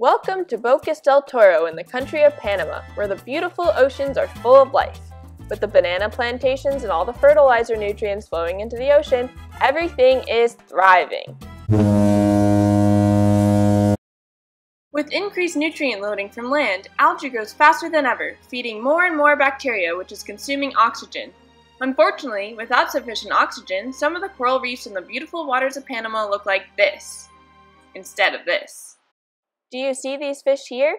Welcome to Bocas del Toro in the country of Panama, where the beautiful oceans are full of life. With the banana plantations and all the fertilizer nutrients flowing into the ocean, everything is thriving. With increased nutrient loading from land, algae grows faster than ever, feeding more and more bacteria, which is consuming oxygen. Unfortunately, without sufficient oxygen, some of the coral reefs in the beautiful waters of Panama look like this, instead of this. Do you see these fish here?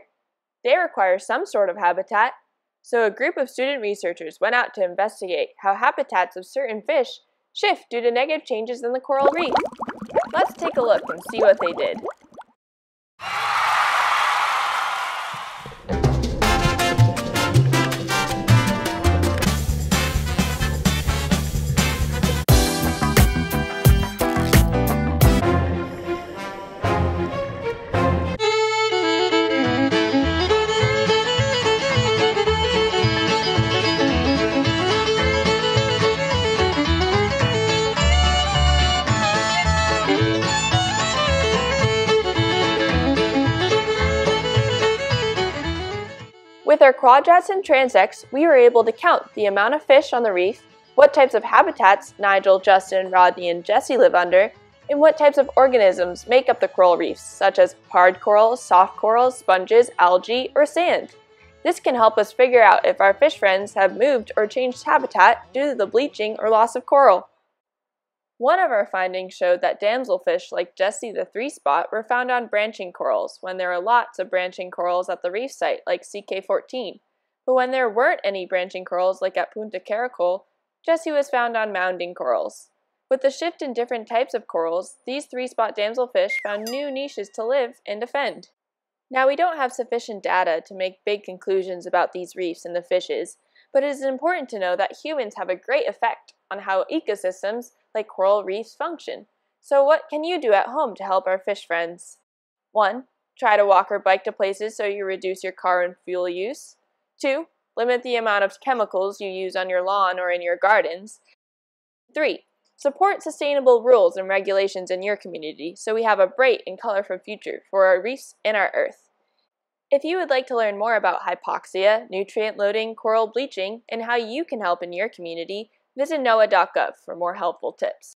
They require some sort of habitat, so a group of student researchers went out to investigate how habitats of certain fish shift due to negative changes in the coral reef. Let's take a look and see what they did. With our quadrats and transects, we were able to count the amount of fish on the reef, what types of habitats Nigel, Justin, Rodney, and Jessie live under, and what types of organisms make up the coral reefs, such as hard corals, soft corals, sponges, algae, or sand. This can help us figure out if our fish friends have moved or changed habitat due to the bleaching or loss of coral. One of our findings showed that damselfish like Jessie the three spot were found on branching corals when there are lots of branching corals at the reef site like CK14. But when there weren't any branching corals like at Punta Caracol, Jessie was found on mounding corals. With the shift in different types of corals, these three spot damselfish found new niches to live and defend. Now, we don't have sufficient data to make big conclusions about these reefs and the fishes, but it is important to know that humans have a great effect on how ecosystems like coral reefs function. So what can you do at home to help our fish friends? 1. Try to walk or bike to places so you reduce your car and fuel use. 2. Limit the amount of chemicals you use on your lawn or in your gardens. 3. Support sustainable rules and regulations in your community so we have a bright and colorful future for our reefs and our earth. If you would like to learn more about hypoxia, nutrient loading, coral bleaching, and how you can help in your community, Visit NOAA.gov for more helpful tips.